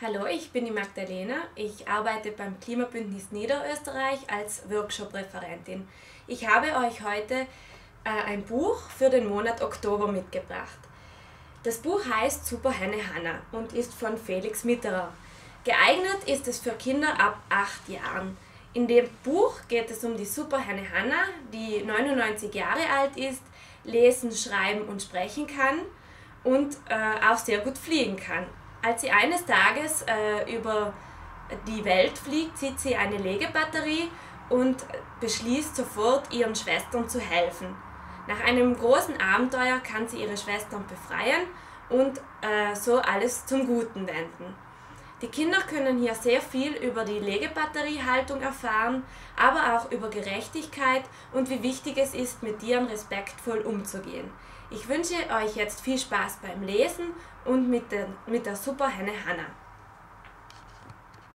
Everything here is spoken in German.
Hallo, ich bin die Magdalena. Ich arbeite beim Klimabündnis Niederösterreich als Workshop-Referentin. Ich habe euch heute äh, ein Buch für den Monat Oktober mitgebracht. Das Buch heißt Superhenne Hanna und ist von Felix Mitterer. Geeignet ist es für Kinder ab 8 Jahren. In dem Buch geht es um die Superhenne Hanna, die 99 Jahre alt ist, lesen, schreiben und sprechen kann und äh, auch sehr gut fliegen kann. Als sie eines Tages äh, über die Welt fliegt, sieht sie eine Legebatterie und beschließt sofort, ihren Schwestern zu helfen. Nach einem großen Abenteuer kann sie ihre Schwestern befreien und äh, so alles zum Guten wenden. Die Kinder können hier sehr viel über die Legebatteriehaltung erfahren, aber auch über Gerechtigkeit und wie wichtig es ist, mit Tieren respektvoll umzugehen. Ich wünsche euch jetzt viel Spaß beim Lesen und mit der, mit der Superhenne Hannah.